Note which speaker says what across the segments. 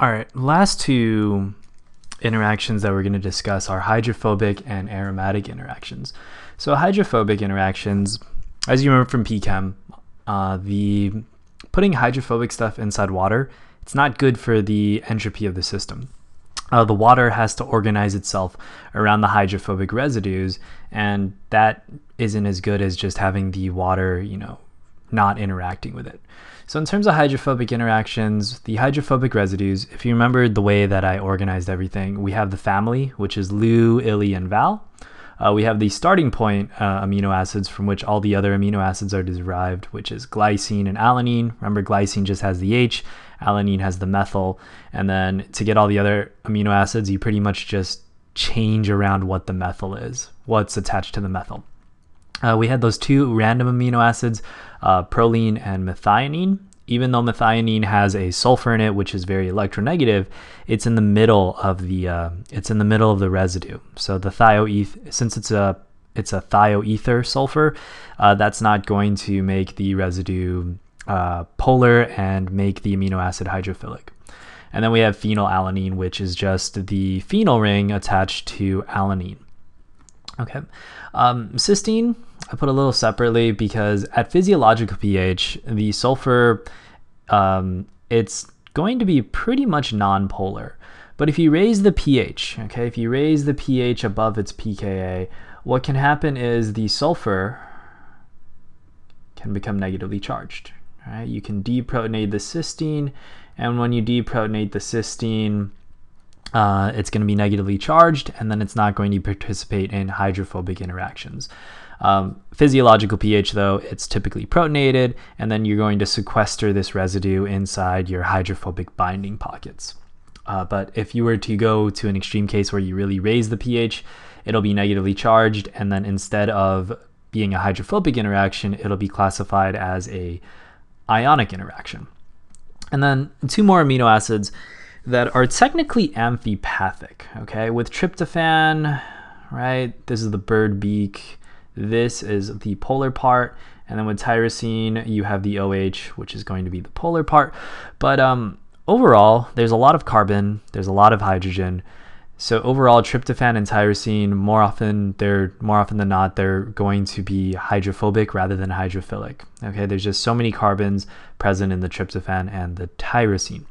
Speaker 1: All right, last two interactions that we're going to discuss are hydrophobic and aromatic interactions. So hydrophobic interactions, as you remember from PChem, uh, the putting hydrophobic stuff inside water, it's not good for the entropy of the system. Uh, the water has to organize itself around the hydrophobic residues, and that isn't as good as just having the water, you know, not interacting with it. So in terms of hydrophobic interactions, the hydrophobic residues, if you remember the way that I organized everything, we have the family, which is Leu, Ile, and Val. Uh, we have the starting point uh, amino acids from which all the other amino acids are derived, which is glycine and alanine. Remember, glycine just has the H, alanine has the methyl. And then to get all the other amino acids, you pretty much just change around what the methyl is, what's attached to the methyl. Uh, we had those two random amino acids, uh, proline and methionine. Even though methionine has a sulfur in it, which is very electronegative, it's in the middle of the uh, it's in the middle of the residue. So the thioeth, since it's a it's a thioether sulfur, uh, that's not going to make the residue uh, polar and make the amino acid hydrophilic. And then we have phenylalanine, which is just the phenyl ring attached to alanine. Okay. Um, cysteine, I put a little separately because at physiological pH, the sulfur, um, it's going to be pretty much nonpolar. But if you raise the pH, okay, if you raise the pH above its pKa, what can happen is the sulfur can become negatively charged. Right? You can deprotonate the cysteine, and when you deprotonate the cysteine, uh, it's going to be negatively charged, and then it's not going to participate in hydrophobic interactions. Um, physiological pH, though, it's typically protonated, and then you're going to sequester this residue inside your hydrophobic binding pockets. Uh, but if you were to go to an extreme case where you really raise the pH, it'll be negatively charged, and then instead of being a hydrophobic interaction, it'll be classified as a ionic interaction. And then two more amino acids that are technically amphipathic, okay? With tryptophan, right? This is the bird beak. This is the polar part. And then with tyrosine, you have the OH, which is going to be the polar part. But um, overall, there's a lot of carbon, there's a lot of hydrogen. So overall, tryptophan and tyrosine, more often they're more often than not, they're going to be hydrophobic rather than hydrophilic. Okay, there's just so many carbons present in the tryptophan and the tyrosine.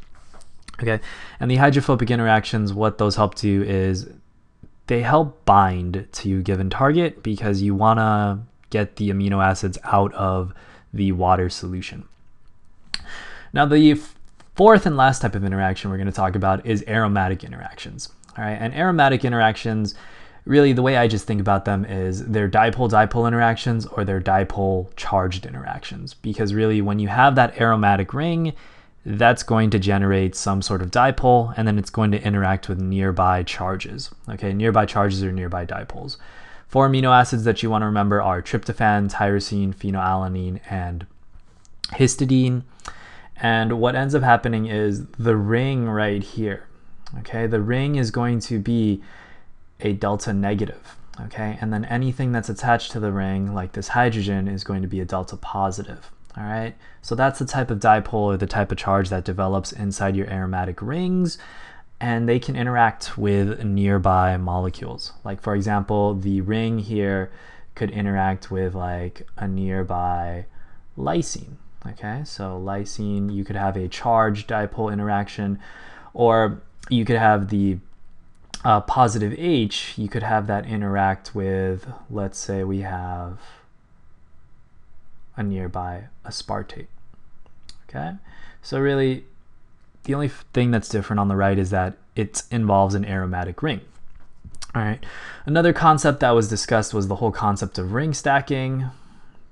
Speaker 1: Okay, and the hydrophobic interactions, what those help do is they help bind to a given target because you want to get the amino acids out of the water solution. Now, the fourth and last type of interaction we're going to talk about is aromatic interactions. All right, and aromatic interactions, really the way I just think about them is they're dipole-dipole interactions or they're dipole-charged interactions because really when you have that aromatic ring, that's going to generate some sort of dipole and then it's going to interact with nearby charges. Okay, nearby charges are nearby dipoles. Four amino acids that you want to remember are tryptophan, tyrosine, phenylalanine, and histidine. And what ends up happening is the ring right here, okay, the ring is going to be a delta negative, okay, and then anything that's attached to the ring, like this hydrogen, is going to be a delta positive. All right, so that's the type of dipole or the type of charge that develops inside your aromatic rings and they can interact with nearby molecules. Like for example, the ring here could interact with like a nearby lysine. Okay, so lysine, you could have a charged dipole interaction, or you could have the uh, positive H, you could have that interact with, let's say we have a nearby aspartate. Okay, so really the only thing that's different on the right is that it involves an aromatic ring. All right, another concept that was discussed was the whole concept of ring stacking.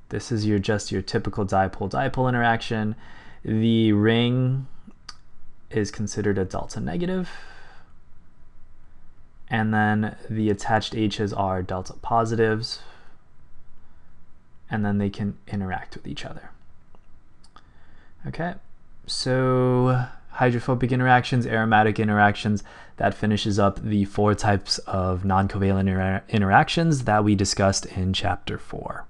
Speaker 1: This is your just your typical dipole-dipole interaction. The ring is considered a delta negative, and then the attached H's are delta positives and then they can interact with each other. Okay, so hydrophobic interactions, aromatic interactions, that finishes up the four types of non-covalent inter interactions that we discussed in chapter four.